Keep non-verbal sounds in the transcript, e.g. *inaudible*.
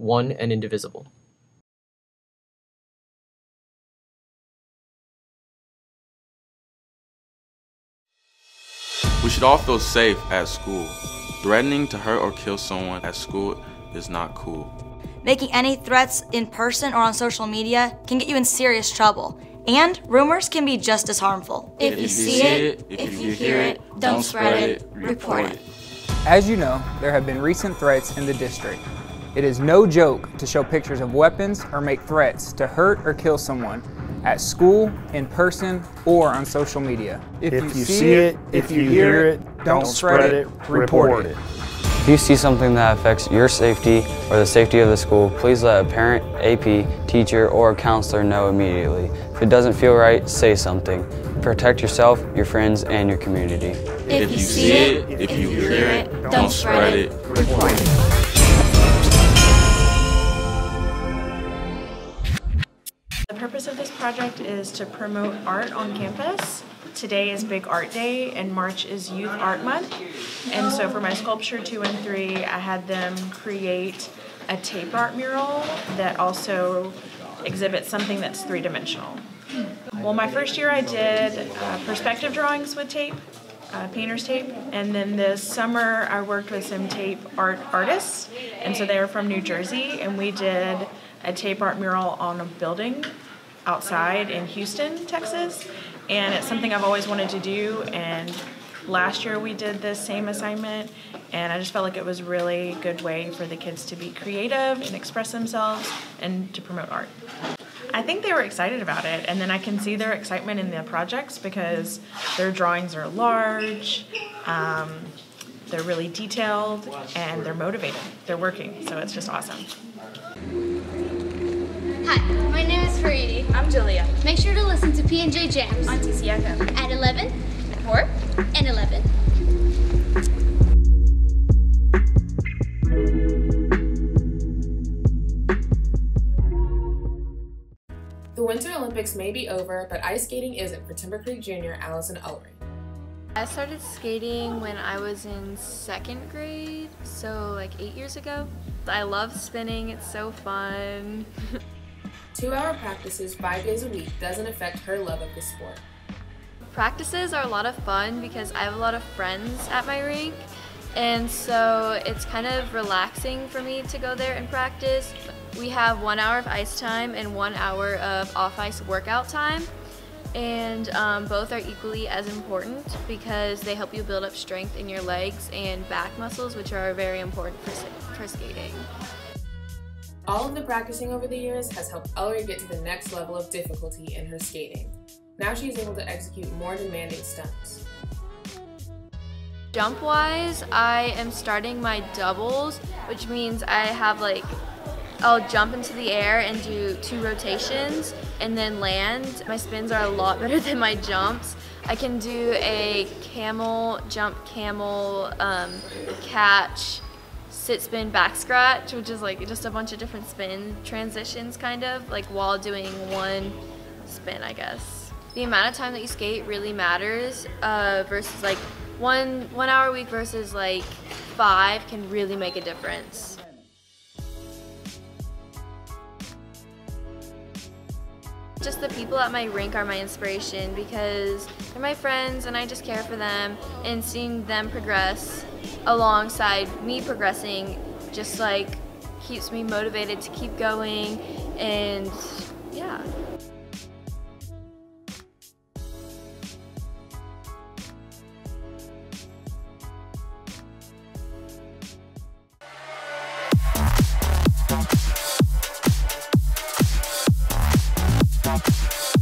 one and indivisible. We should all feel safe at school. Threatening to hurt or kill someone at school is not cool. Making any threats in person or on social media can get you in serious trouble. And rumors can be just as harmful. If you see it, if you hear it, don't spread it, report it. As you know, there have been recent threats in the district. It is no joke to show pictures of weapons or make threats to hurt or kill someone at school, in person, or on social media. If, you, see it, if you hear it, don't spread it, report it. If you see something that affects your safety or the safety of the school, please let a parent, AP, teacher, or counselor know immediately. If it doesn't feel right, say something. Protect yourself, your friends, and your community. If you see it, if you hear it, don't spread it, report it. Purpose of this project is to promote art on campus. Today is Big Art Day and March is Youth Art Month. And so for my sculpture two and three, I had them create a tape art mural that also exhibits something that's three dimensional. Well, my first year I did uh, perspective drawings with tape, uh, painter's tape, and then this summer I worked with some tape art artists, and so they were from New Jersey, and we did a tape art mural on a building outside in Houston, Texas, and it's something I've always wanted to do. And last year we did this same assignment, and I just felt like it was a really good way for the kids to be creative and express themselves and to promote art. I think they were excited about it, and then I can see their excitement in the projects because their drawings are large, um, they're really detailed, and they're motivated. They're working, so it's just awesome. Hi, my name is Faridi. I'm Julia. Make sure to listen to P&J Jams on TCFM at 11, at 4, and 11. The Winter Olympics may be over, but ice skating isn't for Timber Creek Junior Allison Ulrich. I started skating when I was in second grade, so like eight years ago. I love spinning, it's so fun. *laughs* Two hour practices five days a week doesn't affect her love of the sport. Practices are a lot of fun because I have a lot of friends at my rink, and so it's kind of relaxing for me to go there and practice. We have one hour of ice time and one hour of off ice workout time and um, both are equally as important because they help you build up strength in your legs and back muscles, which are very important for, for skating. All of the practicing over the years has helped Ellery get to the next level of difficulty in her skating. Now she's able to execute more demanding stunts. Jump wise, I am starting my doubles, which means I have like I'll jump into the air and do two rotations and then land. My spins are a lot better than my jumps. I can do a camel, jump camel, um, catch, sit spin, back scratch, which is like just a bunch of different spin transitions kind of, like while doing one spin, I guess. The amount of time that you skate really matters uh, versus like one, one hour a week versus like five can really make a difference. Just the people at my rink are my inspiration because they're my friends and I just care for them and seeing them progress alongside me progressing just like keeps me motivated to keep going and yeah. stop, stop.